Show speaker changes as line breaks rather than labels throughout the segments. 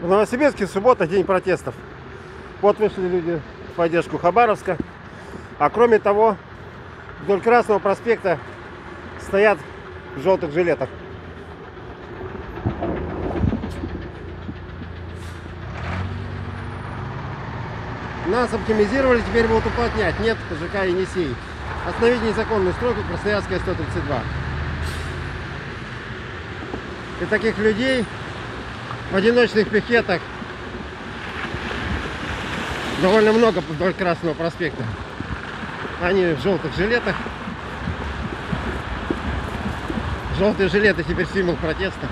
В Новосибирске суббота день протестов. Вот вышли люди в поддержку Хабаровска. А кроме того, вдоль Красного проспекта стоят в желтых жилетах. Нас оптимизировали, теперь будут уплотнять. Нет ЖК Енисей. Остановить незаконную стройку Красноярская 132. И таких людей в одиночных пикетах довольно много вдоль Красного проспекта. Они в желтых жилетах. Желтые жилеты теперь символ протеста.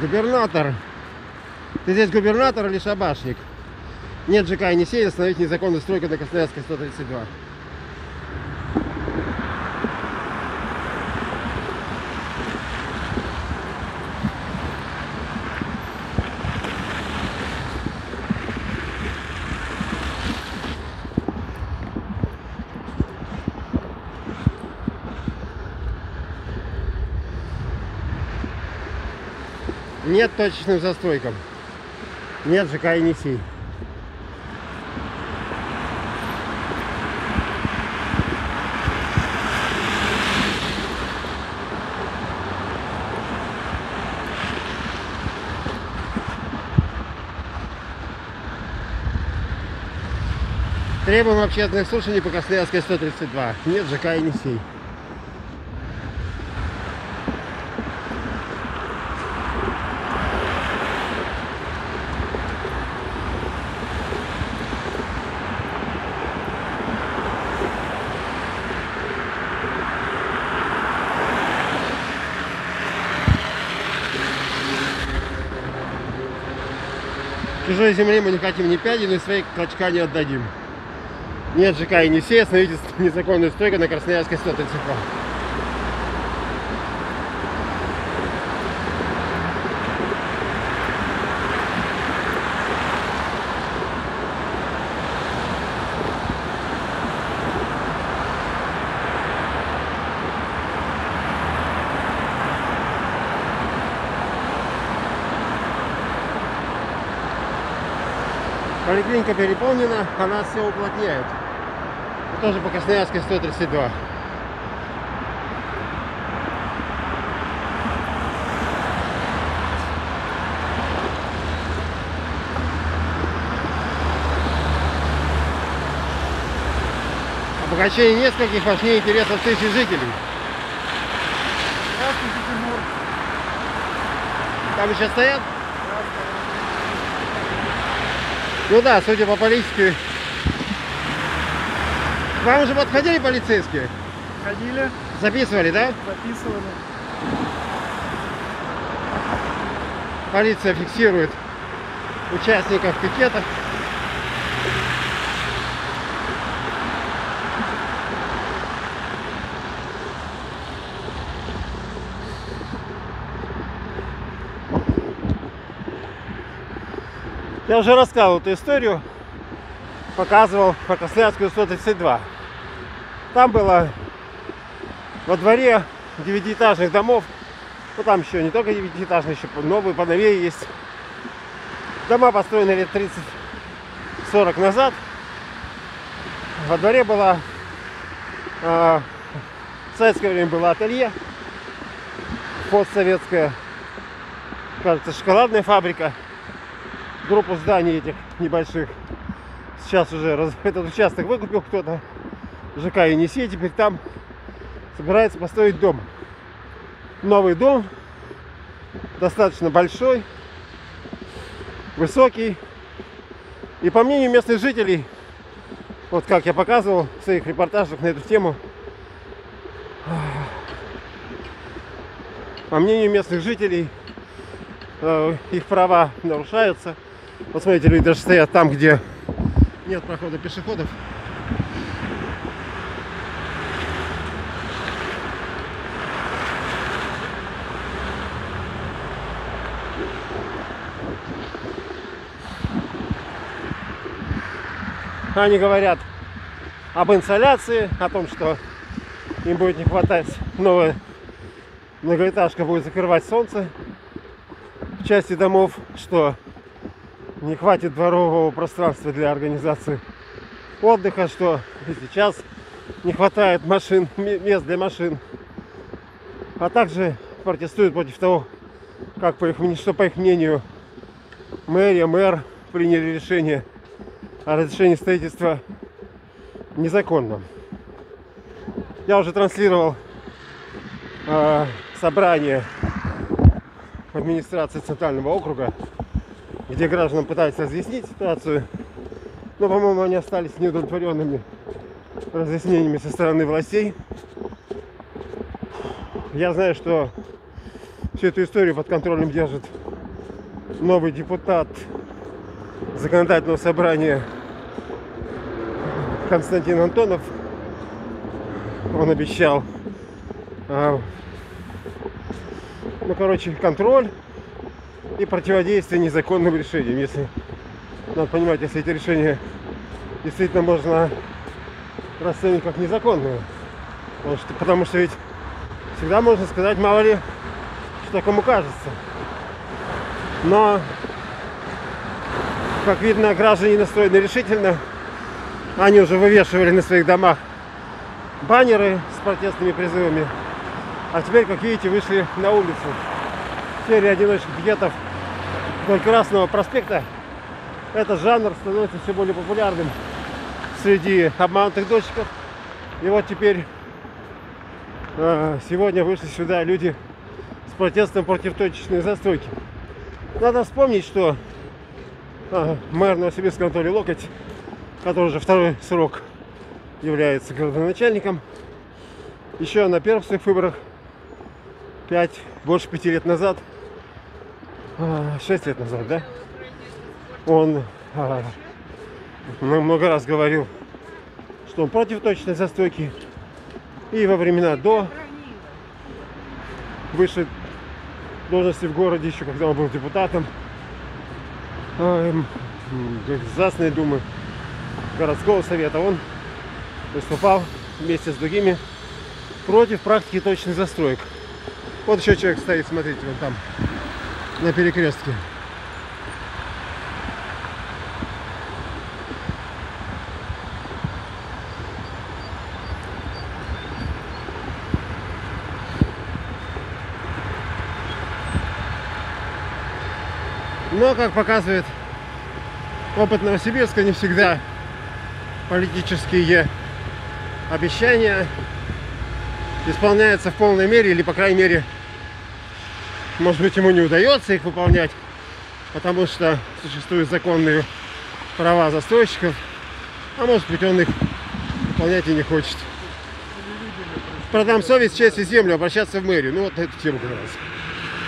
Губернатор. Ты здесь губернатор или шабашник? Нет ЖК Енисей, остановить незаконную стройку на Красноярской 132. Нет точечным застройкам. Нет ЖК Енисей. Требуем общественных слушаний по Красноярской 132. Нет ЖК Енисей. чужой земли мы не хотим ни пяди, ни своей клочка не отдадим. Нет ЖК Енисей, остановите незаконную стройку на Красноярской 132. Поликлиника переполнена, а нас все уплотняют. Тоже по Красноярской 132. Обогащение нескольких важнее интересов тысяч жителей. Там еще стоят? Ну да, судя по политике. К вам уже подходили полицейские?
Ходили,
Записывали, да?
записывали.
Полиция фиксирует участников пикета. Я уже рассказывал эту историю, показывал по Красноярскую 132. Там было во дворе девятиэтажных домов, ну там еще не только девятиэтажные, еще новые, поновее есть. Дома построены лет 30-40 назад. Во дворе была э, в советское время было ателье, постсоветская, кажется, шоколадная фабрика группу зданий этих небольших. Сейчас уже этот участок выкупил кто-то. ЖК Енисей теперь там собирается построить дом. Новый дом, достаточно большой, высокий. И по мнению местных жителей, вот как я показывал в своих репортажах на эту тему, по мнению местных жителей, э, их права нарушаются. Вот смотрите, люди даже стоят там, где нет прохода пешеходов. они говорят об инсоляции, о том, что им будет не хватать новая многоэтажка будет закрывать солнце в части домов, что не хватит дворового пространства для организации отдыха, что сейчас не хватает машин, мест для машин. А также протестуют против того, как по их, что по их мнению мэрия, мэр приняли решение о разрешении строительства незаконном. Я уже транслировал э, собрание администрации Центрального округа, где гражданам пытаются разъяснить ситуацию. Но, по-моему, они остались неудовлетворенными разъяснениями со стороны властей. Я знаю, что всю эту историю под контролем держит новый депутат законодательного собрания Константин Антонов. Он обещал а, ну, короче, контроль и противодействие незаконным решениям. Если, надо понимать, если эти решения действительно можно расценить как незаконные. Потому что, потому что ведь всегда можно сказать, мало ли, что кому кажется. Но, как видно, граждане настроены решительно. Они уже вывешивали на своих домах баннеры с протестными призывами. А теперь, как видите, вышли на улицу. Серия одиночных пикетов вдоль Красного проспекта. Этот жанр становится все более популярным среди обманутых дольщиков. И вот теперь э, сегодня вышли сюда люди с протестом против точечной застройки. Надо вспомнить, что э, мэр Новосибирска Анатолий Локоть, который уже второй срок является городоначальником, еще на первых выборах 5, больше пяти лет назад, 6 а, лет назад, да, он а, много раз говорил, что он против точной застройки. И во времена до высшей должности в городе, еще когда он был депутатом Государственной Думы, городского совета, он выступал вместе с другими против практики точных застроек. Вот еще человек стоит, смотрите, вон там, на перекрестке. Но, как показывает опыт Новосибирска, не всегда политические обещания исполняются в полной мере, или, по крайней мере, может быть, ему не удается их выполнять, потому что существуют законные права застройщиков, а может быть, он их выполнять и не хочет. Продам совесть, честь и землю, обращаться в мэрию. Ну, вот эту тему как раз.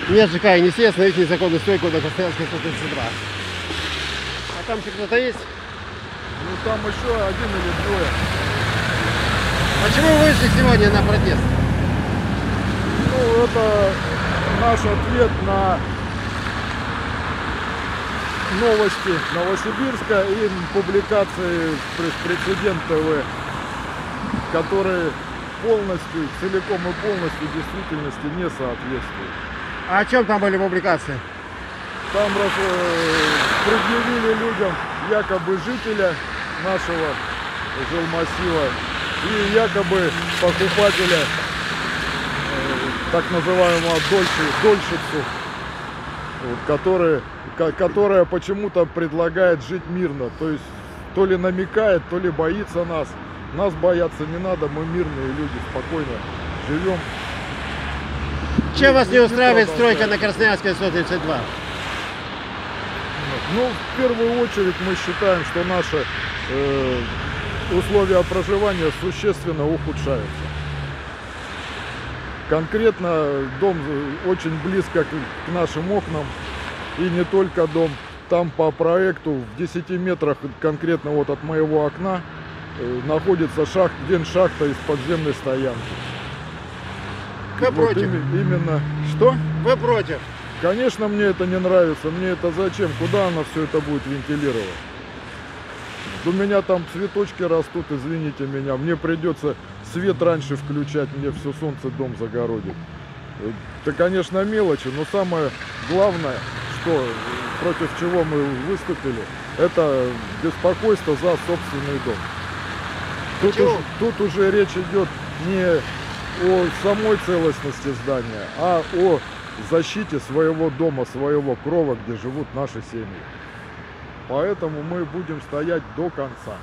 Не ЖК и не на их незаконную стройку до Красноярска 132. А там кто-то есть?
Ну, там еще один или двое.
Почему вы вышли сегодня на протест?
Ну, это наш ответ на новости Новосибирска и публикации прецедент ТВ, которые полностью, целиком и полностью действительности не соответствуют.
А о чем там были публикации?
Там раз, э, предъявили людям якобы жителя нашего жилмассива и якобы покупателя так называемого дольши, дольщицу, вот, которая, которая почему-то предлагает жить мирно. То есть то ли намекает, то ли боится нас. Нас бояться не надо, мы мирные люди, спокойно живем.
Чем вас не устраивает стройка на Красноярской 132?
Ну, в первую очередь мы считаем, что наши э, условия проживания существенно ухудшаются. Конкретно дом очень близко к нашим окнам. И не только дом. Там по проекту в 10 метрах конкретно вот от моего окна э, находится шахт, шахта из подземной стоянки.
Вы вот против?
Именно. Что?
Вы против?
Конечно, мне это не нравится. Мне это зачем? Куда она все это будет вентилировать? У меня там цветочки растут, извините меня. Мне придется свет раньше включать, мне все солнце дом загородит. Это, конечно, мелочи, но самое главное, что против чего мы выступили, это беспокойство за собственный дом. Тут, уж- тут уже речь идет не о самой целостности здания, а о защите своего дома, своего крова, где живут наши семьи. Поэтому мы будем стоять до конца.